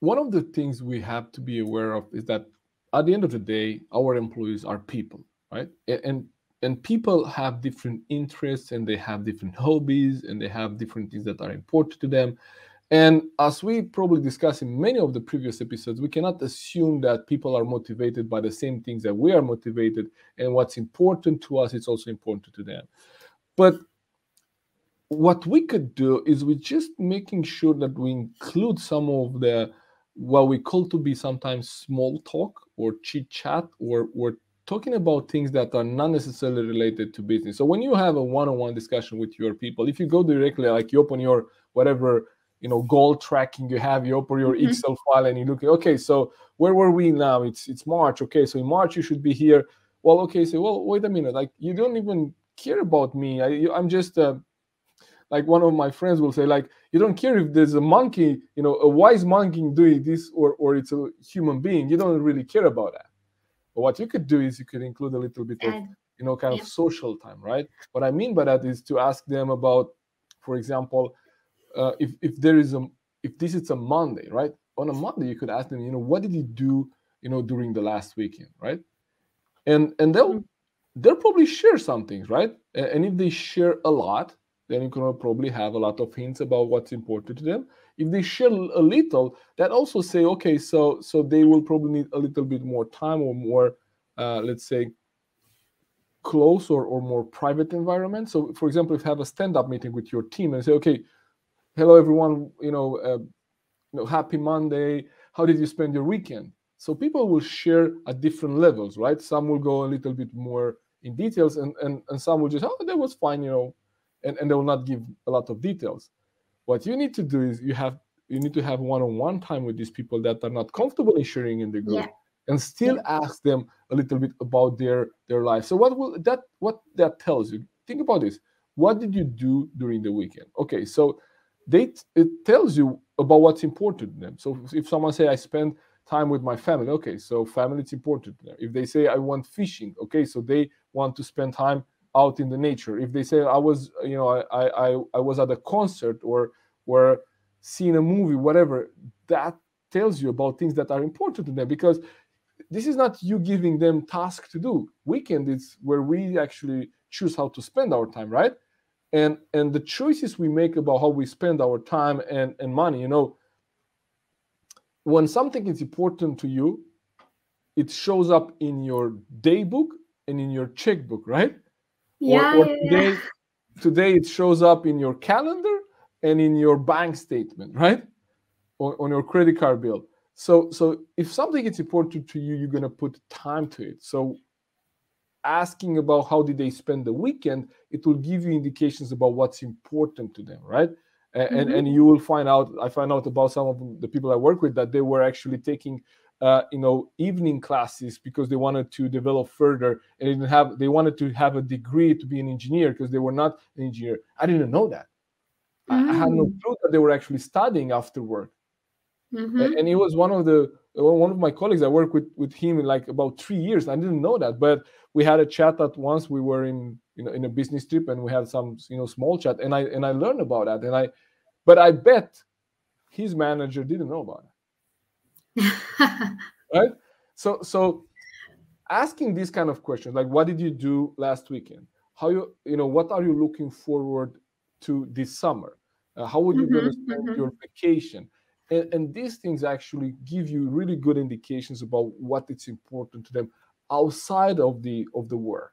one of the things we have to be aware of is that at the end of the day, our employees are people, right? And and people have different interests and they have different hobbies and they have different things that are important to them. And as we probably discussed in many of the previous episodes, we cannot assume that people are motivated by the same things that we are motivated, and what's important to us is also important to them. But what we could do is we're just making sure that we include some of the what we call to be sometimes small talk or chit chat or or talking about things that are not necessarily related to business. So when you have a one-on-one discussion with your people, if you go directly, like you open your whatever you know goal tracking you have, you open your mm-hmm. Excel file and you look. Okay, so where were we now? It's it's March. Okay, so in March you should be here. Well, okay, so well, wait a minute. Like you don't even care about me. I, I'm just. Uh, like one of my friends will say like you don't care if there's a monkey you know a wise monkey doing this or or it's a human being. You don't really care about that. But what you could do is you could include a little bit of you know kind of social time right? What i mean by that is to ask them about for example uh, if if there is a if this is a monday right? On a monday you could ask them you know what did you do you know during the last weekend? Right? And and they'll mm-hmm. they'll probably share some things right? And if they share a lot then you can probably have a lot of hints about what's important to them. If they share a little that also say okay so so they will probably need a little bit more time or more uh, let's say close or, or more private environment. So for example if you have a stand-up meeting with your team and say okay hello everyone you know, uh, you know happy monday. How did you spend your weekend? So people will share at different levels right? Some will go a little bit more in details and and, and some will just oh that was fine you know and, and they will not give a lot of details. What you need to do is you have you need to have one-on-one time with these people that are not comfortable in sharing in the group yeah. and still yeah. ask them a little bit about their their life. So what will that what that tells you? Think about this. What did you do during the weekend? Okay, so they it tells you about what's important to them. So if someone say I spend time with my family, okay, so family is important to them. If they say I want fishing, okay, so they want to spend time out in the nature. If they say i was you know i i i was at a concert or or seeing a movie whatever that tells you about things that are important to them because this is not you giving them task to do. Weekend is where we actually choose how to spend our time right? And and the choices we make about how we spend our time and and money you know when something is important to you it shows up in your day book and in your checkbook right yeah, or, or today, yeah. today it shows up in your calendar and in your bank statement, right? Or on your credit card bill. So, so if something is important to you, you're gonna put time to it. So, asking about how did they spend the weekend, it will give you indications about what's important to them, right? And, mm-hmm. and, and you will find out. I find out about some of the people I work with that they were actually taking uh, you know evening classes because they wanted to develop further and they didn't have they wanted to have a degree to be an engineer because they were not an engineer i didn't know that mm. I, I, had no mm. clue that they were actually studying after work mm-hmm. and, he was one of the one of my colleagues i worked with with him in like about three years i didn't know that but we had a chat at once we were in you know in a business trip and we had some you know small chat and i and i learned about that and i but i bet his manager didn't know about it right? So so asking these kind of questions like what did you do last weekend? How you you know what are you looking forward to this summer? Uh, how would you going to spend mm-hmm. your vacation? And, and these things actually give you really good indications about what it's important to them outside of the of the work